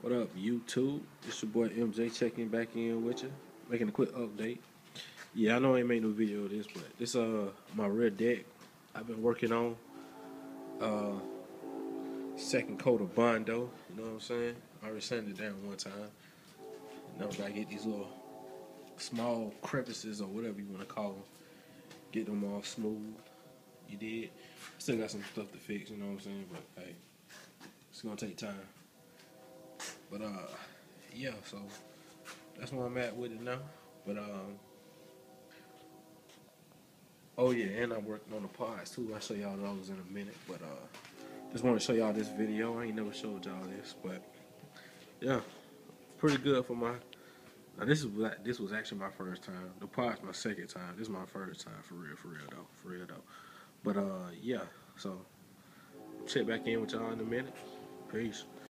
What up, YouTube? It's your boy MJ checking back in with you, making a quick update. Yeah, I know I ain't made no video of this, but this uh my rear deck I've been working on. Uh, second coat of Bondo. You know what I'm saying? I already sanded it down one time. Now I gotta get these little small crevices or whatever you want to call them. Get them all smooth. You did. Still got some stuff to fix. You know what I'm saying? But hey, it's gonna take time. But uh, yeah. So that's where I'm at with it now. But um, oh yeah, and I'm working on the pods too. I'll show y'all those in a minute. But uh, just want to show y'all this video. I ain't never showed y'all this, but yeah, pretty good for my. Now this is this was actually my first time. The pod's my second time. This is my first time for real, for real though, for real though. But uh, yeah. So check back in with y'all in a minute. Peace.